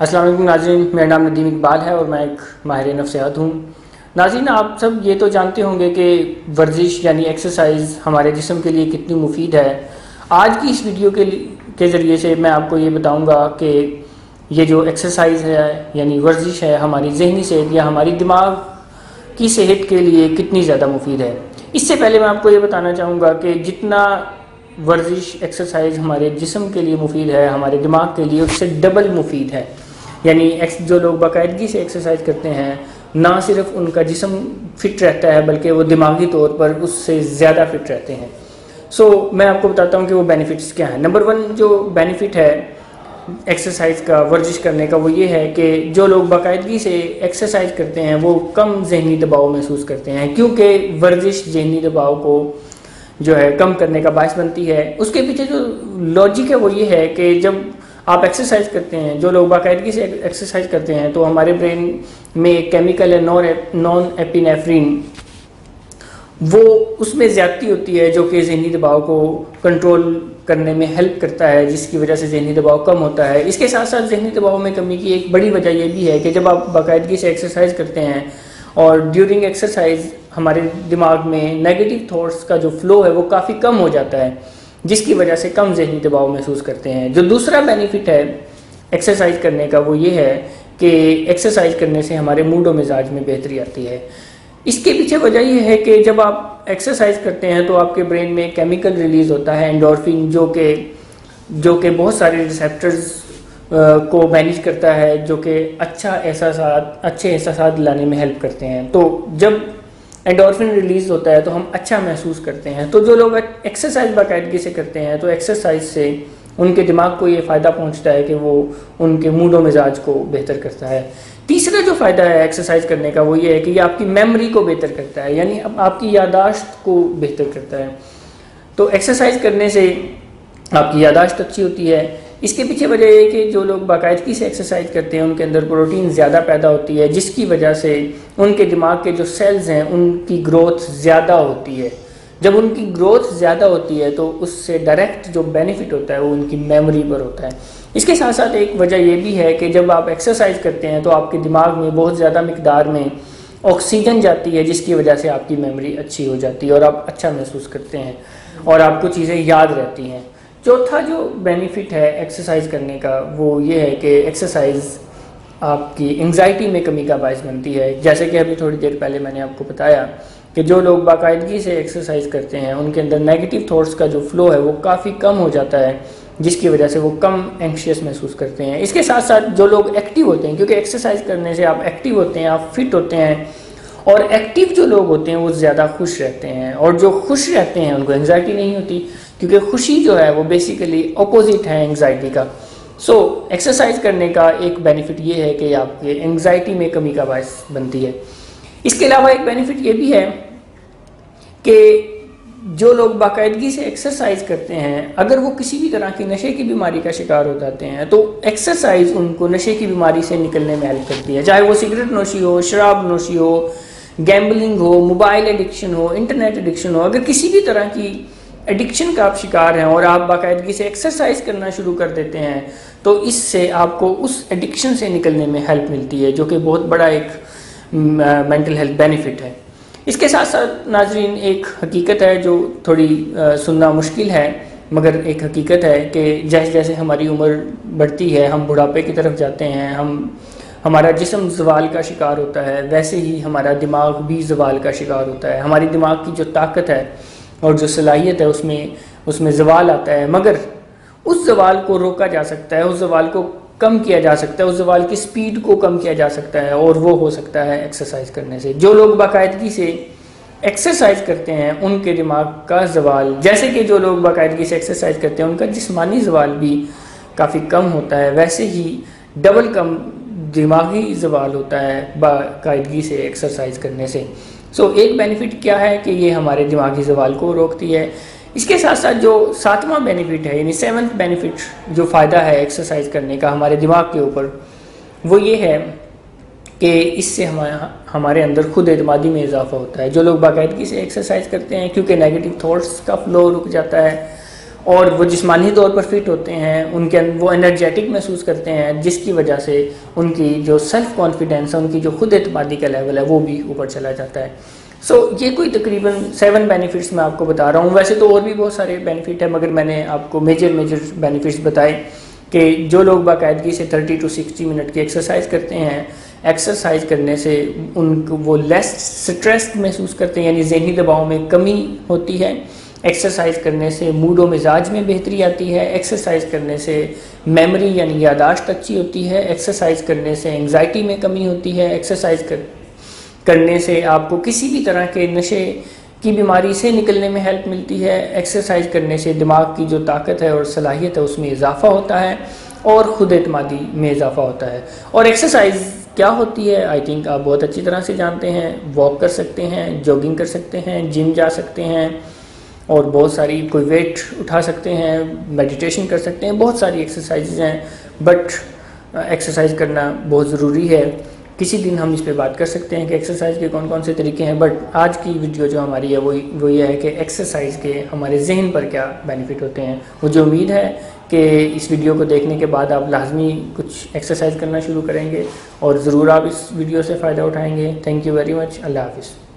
السلام علیکم ناظرین، میرا نام ندیم اقبال ہے اور میں ایک ماہر نفسیات ہوں۔ ناظرین، آپ سب یہ تو جانتے ہوں گے کہ ورزش یعنی ایکسرسائز ہمارے جسم کے لیے کتنی مفید ہے۔ آج کی اس ویڈیو کے کے ذریعے سے میں آپ کو یہ بتاؤں گا کہ یہ جو ایکسرسائز ہے یعنی ورزش ہے، ہماری ذہنی صحت یا ہماری دماغ کی صحت کے لیے کتنی زیادہ مفید ہے۔ اس سے پہلے میں آپ کو یہ بتانا چاہوں گا کہ جتنا ورزش ایکسرسائز ہمارے جسم کے لیے مفید ہے، ہمارے دماغ کے لیے اس سے ڈبل مفید ہے۔ یعنی جو لوگ باقاعدگی سے ایکسرسائز کرتے ہیں، نہ صرف ان کا جسم فٹ رہتا ہے، بلکہ وہ دماغی طور پر اس سے زیادہ فٹ رہتے ہیں۔ سو میں آپ کو بتاتا ہوں کہ وہ بینیفٹس کیا ہیں۔ نمبر ون جو بینیفٹ ہے ایکسرسائز کا، ورزش کرنے کا، وہ یہ ہے کہ جو لوگ باقاعدگی سے ایکسرسائز کرتے ہیں، وہ کم ذہنی دباؤ محسوس کرتے ہیں۔ کیونکہ ورزش ذہنی دباؤ کو جو ہے کم کرنے کا باعث بنتی ہے۔ اس کے پیچھے جو لاجک ہے، وہ یہ ہے کہ جب آپ ایکسرسائز کرتے ہیں، جو لوگ باقاعدگی سے ایکسرسائز کرتے ہیں، تو ہمارے برین میں ایک کیمیکل ہے نان ایپینیفرین وہ اس میں زیادتی ہوتی ہے جو کہ ذہنی دباؤ کو کنٹرول کرنے میں ہیلپ کرتا ہے، جس کی وجہ سے ذہنی دباؤ کم ہوتا ہے۔ اس کے ساتھ ساتھ ذہنی دباؤ میں کمی کی ایک بڑی وجہ یہ بھی ہے کہ جب آپ باقاعدگی سے ایکسرسائز کرتے ہیں اور ڈیورنگ ایکسرسائز ہمارے دماغ میں نیگیٹو تھاٹس کا جو فلو ہے وہ کافی کم ہو جاتا ہے۔ جس کی وجہ سے کم ذہنی دباؤ محسوس کرتے ہیں۔ جو دوسرا بینیفٹ ہے ایکسرسائز کرنے کا وہ یہ ہے کہ ایکسرسائز کرنے سے ہمارے موڈ و مزاج میں بہتری آتی ہے۔ اس کے پیچھے وجہ یہ ہے کہ جب آپ ایکسرسائز کرتے ہیں تو آپ کے برین میں کیمیکل ریلیز ہوتا ہے انڈورفین جو کہ جو کہ بہت سارے ریسیپٹرز کو مینیج کرتا ہے، جو کہ اچھا احساسات اچھے احساسات لانے میں ہیلپ کرتے ہیں۔ تو جب انڈورفن ریلیز ہوتا ہے تو ہم اچھا محسوس کرتے ہیں۔ تو جو لوگ ایکسرسائز باقاعدگی سے کرتے ہیں تو ایکسرسائز سے ان کے دماغ کو یہ فائدہ پہنچتا ہے کہ وہ ان کے موڈ و مزاج کو بہتر کرتا ہے۔ تیسرا جو فائدہ ہے ایکسرسائز کرنے کا وہ یہ ہے کہ یہ آپ کی میموری کو بہتر کرتا ہے یعنی آپ کی یاداشت کو بہتر کرتا ہے۔ تو ایکسرسائز کرنے سے آپ کی یاداشت اچھی ہوتی ہے اس کے پیچھے وجہ یہ کہ جو لوگ باقاعدگی سے ایکسرسائز کرتے ہیں، ان کے اندر پروٹین زیادہ پیدا ہوتی ہے، جس کی وجہ سے ان کے دماغ کے جو سیلز ہیں، ان کی گروتھ زیادہ ہوتی ہے۔ جب ان کی گروتھ زیادہ ہوتی ہے تو اس سے ڈائریکٹ جو بینیفٹ ہوتا ہے، وہ ان کی میموری پر ہوتا ہے۔ اس کے ساتھ ساتھ ایک وجہ یہ بھی ہے کہ جب آپ ایکسرسائز کرتے ہیں تو آپ کے دماغ میں بہت زیادہ مقدار میں آکسیجن جاتی ہے، جس کی وجہ سے آپ کی میموری اچھی ہو جاتی ہے اور آپ اچھا محسوس کرتے ہیں اور آپ کو چیزیں یاد رہتی ہیں۔ چوتھا جو بینیفٹ ہے ایکسرسائز کرنے کا، وہ یہ ہے کہ ایکسرسائز آپ کی انگزائٹی میں کمی کا باعث بنتی ہے۔ جیسے کہ ابھی تھوڑی دیر پہلے میں نے آپ کو بتایا کہ جو لوگ باقاعدگی سے ایکسرسائز کرتے ہیں، ان کے اندر نیگیٹو تھاٹس کا جو فلو ہے، وہ کافی کم ہو جاتا ہے، جس کی وجہ سے وہ کم انکشیس محسوس کرتے ہیں۔ اس کے ساتھ ساتھ جو لوگ ایکٹیو ہوتے ہیں، کیونکہ ایکسرسائز کرنے سے آپ ایکٹیو ہوتے ہیں، آپ فٹ ہوتے ہیں، اور ایکٹیو جو لوگ ہوتے ہیں، وہ زیادہ خوش رہتے ہیں۔ اور جو خوش رہتے ہیں، ان کو انگزائٹی نہیں ہوتی۔ کیونکہ خوشی جو ہے وہ بیسیکلی اپوزٹ ہے انگزائٹی کا۔ سو so, ایکسرسائز کرنے کا ایک بینیفٹ یہ ہے کہ آپ کے انگزائٹی میں کمی کا باعث بنتی ہے۔ اس کے علاوہ ایک بینیفٹ یہ بھی ہے کہ جو لوگ باقاعدگی سے ایکسرسائز کرتے ہیں اگر وہ کسی بھی طرح کی نشے کی بیماری کا شکار ہو جاتے ہیں تو ایکسرسائز ان کو نشے کی بیماری سے نکلنے میں ہیلپ کرتی ہے۔ چاہے وہ سگریٹ نوشی ہو شراب نوشی ہو گیمبلنگ ہو موبائل ایڈکشن ہو انٹرنیٹ ایڈکشن ہو اگر کسی بھی طرح کی ایڈکشن کا آپ شکار ہیں اور آپ باقاعدگی سے ایکسرسائز کرنا شروع کر دیتے ہیں، تو اس سے آپ کو اس ایڈکشن سے نکلنے میں ہیلپ ملتی ہے، جو کہ بہت بڑا ایک مینٹل ہیلتھ بینیفٹ ہے۔ اس کے ساتھ ساتھ ناظرین، ایک حقیقت ہے جو تھوڑی سننا مشکل ہے، مگر ایک حقیقت ہے کہ جیسے جیسے ہماری عمر بڑھتی ہے، ہم بڑھاپے کی طرف جاتے ہیں، ہم، ہمارا جسم زوال کا شکار ہوتا ہے، ویسے ہی ہمارا دماغ بھی زوال کا شکار ہوتا ہے۔ ہماری دماغ کی جو طاقت ہے اور جو صلاحیت ہے اس میں اس میں زوال آتا ہے۔ مگر اس زوال کو روکا جا سکتا ہے، اس زوال کو کم کیا جا سکتا ہے، اس زوال کی سپیڈ کو کم کیا جا سکتا ہے اور وہ ہو سکتا ہے ایکسرسائز کرنے سے۔ جو لوگ باقاعدگی سے ایکسرسائز کرتے ہیں، ان کے دماغ کا زوال، جیسے کہ جو لوگ باقاعدگی سے ایکسرسائز کرتے ہیں، ان کا جسمانی زوال بھی کافی کم ہوتا ہے۔ ویسے ہی ڈبل کم دماغی زوال ہوتا ہے باقاعدگی سے ایکسرسائز کرنے سے۔ سو so, ایک بینیفٹ کیا ہے کہ یہ ہمارے دماغی زوال کو روکتی ہے۔ اس کے ساتھ ساتھ جو ساتواں بینیفٹ ہے یعنی سیونتھ بینیفٹ جو فائدہ ہے ایکسرسائز کرنے کا ہمارے دماغ کے اوپر وہ یہ ہے کہ اس سے ہمارے اندر خود اعتمادی میں اضافہ ہوتا ہے۔ جو لوگ باقاعدگی سے ایکسرسائز کرتے ہیں کیونکہ نیگیٹو تھاٹس کا فلو رک جاتا ہے اور وہ جسمانی طور پر فٹ ہوتے ہیں ان کے وہ انرجیٹک محسوس کرتے ہیں جس کی وجہ سے ان کی جو سیلف کانفیڈنس ہے ان کی جو خود اعتمادی کا لیول ہے وہ بھی اوپر چلا جاتا ہے۔ سو so, یہ کوئی تقریباً سیون بینیفٹس میں آپ کو بتا رہا ہوں۔ ویسے تو اور بھی بہت سارے بینیفٹ ہیں مگر میں نے آپ کو میجر میجر بینیفٹس بتائے کہ جو لوگ باقاعدگی سے تھرٹی ٹو سکسٹی منٹ کی ایکسرسائز کرتے ہیں ایکسرسائز کرنے سے ان کو وہ لیس سٹریس محسوس کرتے ہیں یعنی ذہنی دباؤ میں کمی ہوتی ہے۔ ایکسرسائز کرنے سے موڈ و مزاج میں بہتری آتی ہے ایکسرسائز کرنے سے میموری یعنی یاداشت اچھی ہوتی ہے ایکسرسائز کرنے سے انگزائٹی میں کمی ہوتی ہے ایکسرسائز کرنے سے آپ کو کسی بھی طرح کے نشے کی بیماری سے نکلنے میں ہیلپ ملتی ہے۔ ایکسرسائز کرنے سے دماغ کی جو طاقت ہے اور صلاحیت ہے، اس میں اضافہ ہوتا ہے اور خود اعتمادی میں اضافہ ہوتا ہے۔ اور ایکسرسائز کیا ہوتی ہے؟ آئی تھنک آپ بہت اچھی طرح سے جانتے ہیں۔ واک کر سکتے ہیں جوگنگ کر سکتے ہیں جم جا سکتے ہیں۔ اور بہت ساری کوئی ویٹ اٹھا سکتے ہیں میڈیٹیشن کر سکتے ہیں، بہت ساری ایکسرسائزز ہیں بٹ ایکسرسائز کرنا بہت ضروری ہے۔ کسی دن ہم اس پہ بات کر سکتے ہیں کہ ایکسرسائز کے کون کون سے طریقے ہیں بٹ آج کی ویڈیو جو ہماری ہے وہی وہ یہ ہے کہ ایکسرسائز کے ہمارے ذہن پر کیا بینیفٹ ہوتے ہیں۔ مجھے امید ہے کہ اس ویڈیو کو دیکھنے کے بعد آپ لازمی کچھ ایکسرسائز کرنا شروع کریں گے اور ضرور آپ اس ویڈیو سے فائدہ اٹھائیں گے۔ تھینک یو ویری مچ اللہ حافظ۔